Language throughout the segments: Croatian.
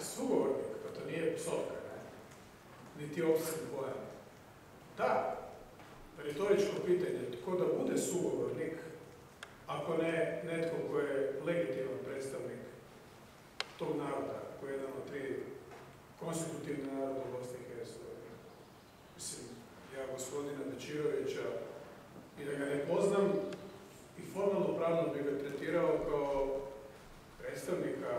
sugovornik, pa to nije psovka, ne? Niti opskan pojam. Da, retoričko pitanje, tko da bude sugovornik, ako ne netko koji je legitiman predstavnik tog naroda, koji je jedan od tri konstitutivne naroda u Bosni i Hercegovini. Mislim, ja gospodina Bečirovića i da ga ne poznam i formalno pravno bi ga tretirao kao predstavnika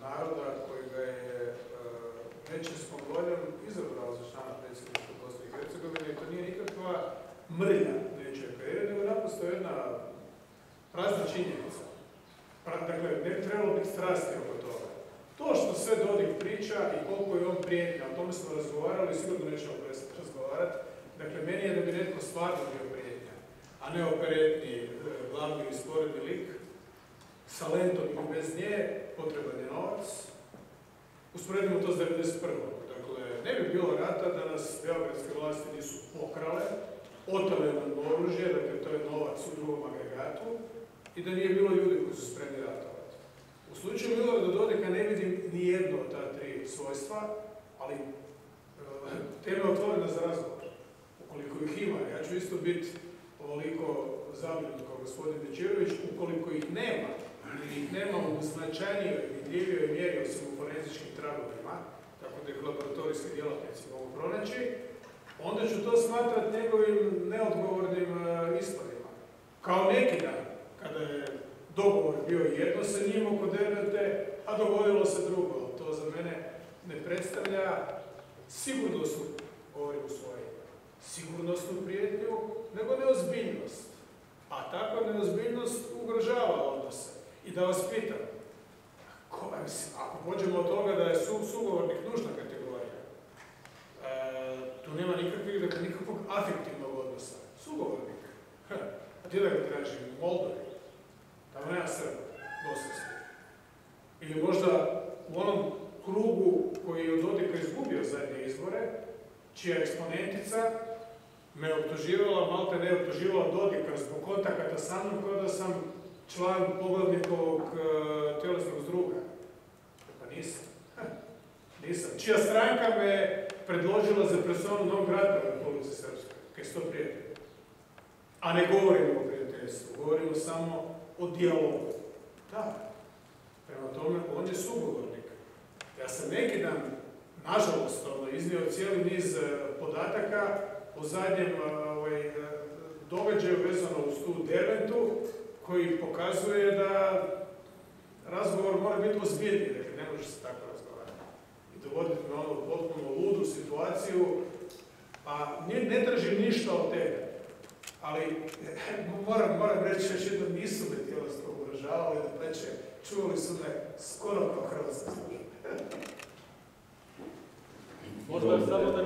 naroda koji ga je uh, većinskom voljom izabrao za člana predsjedništva Bosne i Hercegovine i to nije nikakva mrlja nečije karijere, nego naprosto jedna prazna činjenica. Dakle, ne trebalo biti strasti oko toga. To što sve Dodik priča i koliko je on prijetnja, o tome smo razgovarali i sigurno nećemo razgovarati. Dakle, meni je da bi netko stvarno bio prijetnja, a ne operetni e, glavni i sporedni lik, sa lentom ili bez nje, potreban je novac. Usporedimo to s 91. Dakle, ne bi bilo rata da nas beogradske vlasti nisu pokrale, otale nam oružje, dakle to je novac u drugom agregatu, i da nije bilo ljudi koji su spremni ratovati. U slučaju Milorada Dodika ne vidim ni jedno od ta tri svojstva, ali e, tema je otvorena za razgovor. Ukoliko ih ima, ja ću isto biti ovoliko zabrinut kao gospodin Bečirović, ukoliko ih nema, nema u značajnijoj i vidljivijoj mjeri osim u forenzičkim tragovima, tako da ih laboratorijski djelatnici mogu pronaći, onda ću to smatrati njegovim neodgovornim e, ispadima. Kao neki dan, kada je dogovor bio jedno sa njim oko devete, a dogodilo se drugo. To za mene ne predstavlja sigurnosnu, govorim u svoje sigurnosnu prijetnju, nego neozbiljnost. A takva neozbiljnost ugrožava odnose. I da vas pitam, ako pođemo od toga da je su, sugovornik nužna kategorija, e, tu nema nikakvih, dakle, nikakvog afektivnog odnosa. Sugovornik. a ti da ga traži u Moldovi? Tamo nema Srba, bosanski. Ili možda u onom krugu koji je od Dodika izgubio zadnje izbore, čija eksponentica me optuživala, malte ne optuživala Dodika zbog kontakata sa mnom, kao da sam član poglavnikovog uh, tjelesnog zdruga. Pa nisam. nisam. Čija stranka me predložila za personu non grata u Republici Srpskoj, kaj sto prijatelj. A ne govorimo o prijateljstvu, govorimo samo o dijalogu. Da. Prema tome, on je sugovornik. Ja sam neki dan, nažalost, ono, iznio cijeli niz e, podataka o zadnjem e, ovaj, događaju vezano uz tu Derventu, koji pokazuje da razgovor mora biti ozbiljniji, dakle ne može se tako razgovarati. I dovoditi me ono potpuno ludu situaciju, a ne, ne tražim ništa od tebe. Ali moram, moram reći još jednom, nisu me tjelesno ugrožavali, da preće, čuvali su me skoro kao hrvatska služba. Možda samo da